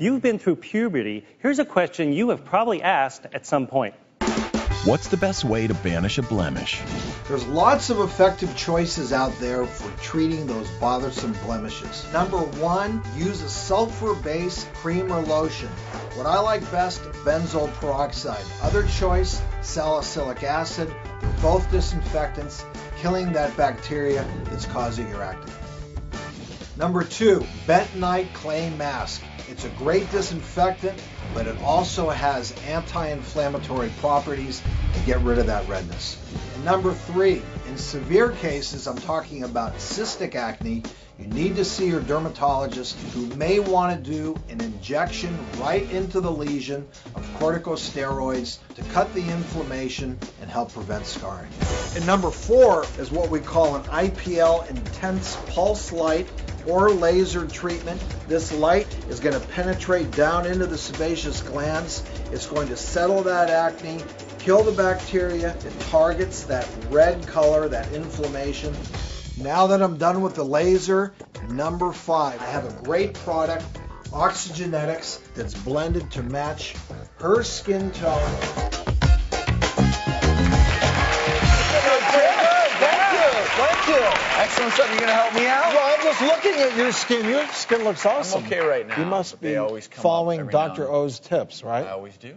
If you've been through puberty, here's a question you have probably asked at some point. What's the best way to banish a blemish? There's lots of effective choices out there for treating those bothersome blemishes. Number one, use a sulfur-based cream or lotion. What I like best, benzoyl peroxide. Other choice, salicylic acid. Both disinfectants, killing that bacteria that's causing your acne. Number two, bentonite clay mask. It's a great disinfectant, but it also has anti-inflammatory properties to get rid of that redness. And number three, in severe cases, I'm talking about cystic acne, you need to see your dermatologist who may want to do an injection right into the lesion of corticosteroids to cut the inflammation and help prevent scarring. And number four is what we call an IPL intense pulse light or laser treatment. This light is going to penetrate down into the sebaceous glands. It's going to settle that acne, kill the bacteria. It targets that red color, that inflammation. Now that I'm done with the laser, number five, I have a great product, Oxygenetix, that's blended to match her skin tone. You. Excellent stuff. You to help me out? Well, I'm just looking at your skin. Your skin looks awesome. I'm okay right now. You must be always following Dr. O's tips, right? I always do.